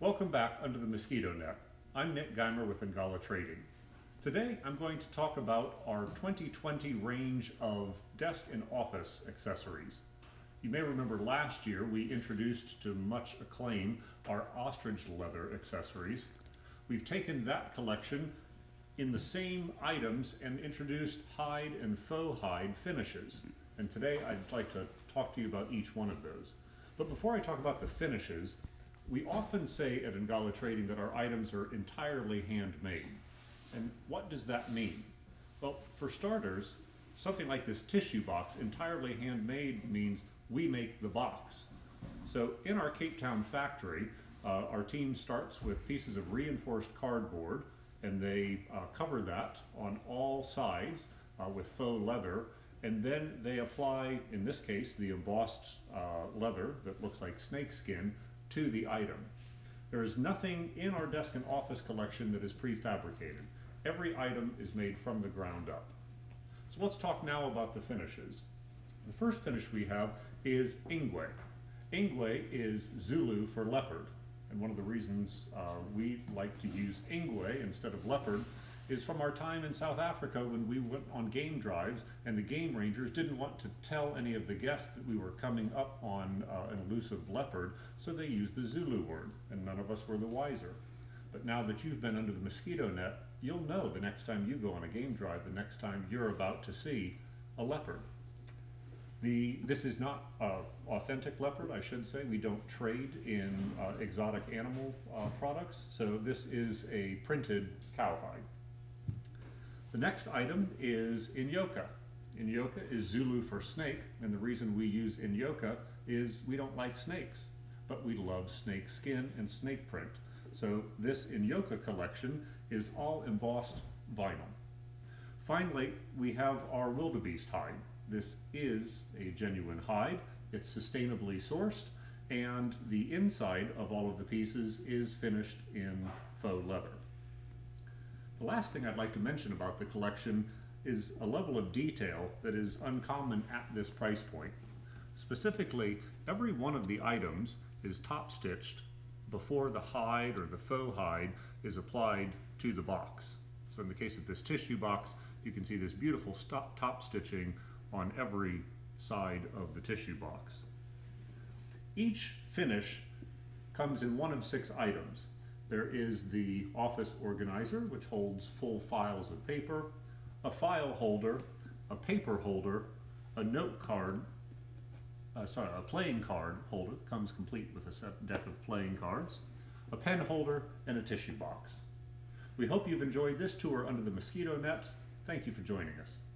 Welcome back under the mosquito net. I'm Nick Geimer with Ngala Trading. Today I'm going to talk about our 2020 range of desk and office accessories. You may remember last year we introduced to much acclaim our ostrich leather accessories. We've taken that collection in the same items and introduced hide and faux hide finishes. And today I'd like to talk to you about each one of those. But before I talk about the finishes, we often say at Ngala Trading that our items are entirely handmade. And what does that mean? Well, for starters, something like this tissue box, entirely handmade means we make the box. So in our Cape Town factory, uh, our team starts with pieces of reinforced cardboard and they uh, cover that on all sides uh, with faux leather and then they apply, in this case, the embossed uh, leather that looks like snakeskin to the item. There is nothing in our desk and office collection that is prefabricated. Every item is made from the ground up. So let's talk now about the finishes. The first finish we have is Ingwe. Ingwe is Zulu for leopard. And one of the reasons uh, we like to use Ingwe instead of leopard is from our time in South Africa when we went on game drives and the game rangers didn't want to tell any of the guests that we were coming up on uh, an elusive leopard, so they used the Zulu word, and none of us were the wiser. But now that you've been under the mosquito net, you'll know the next time you go on a game drive, the next time you're about to see a leopard. The, this is not uh, authentic leopard, I should say. We don't trade in uh, exotic animal uh, products, so this is a printed cowhide. The next item is Inyoka. Inyoka is Zulu for snake, and the reason we use Inyoka is we don't like snakes, but we love snake skin and snake print. So this Inyoka collection is all embossed vinyl. Finally, we have our wildebeest hide. This is a genuine hide. It's sustainably sourced, and the inside of all of the pieces is finished in faux leather. The last thing I'd like to mention about the collection is a level of detail that is uncommon at this price point. Specifically, every one of the items is top stitched before the hide or the faux hide is applied to the box. So in the case of this tissue box, you can see this beautiful top stitching on every side of the tissue box. Each finish comes in one of six items. There is the office organizer, which holds full files of paper, a file holder, a paper holder, a note card, uh, sorry, a playing card holder that comes complete with a deck of playing cards, a pen holder, and a tissue box. We hope you've enjoyed this tour under the mosquito net. Thank you for joining us.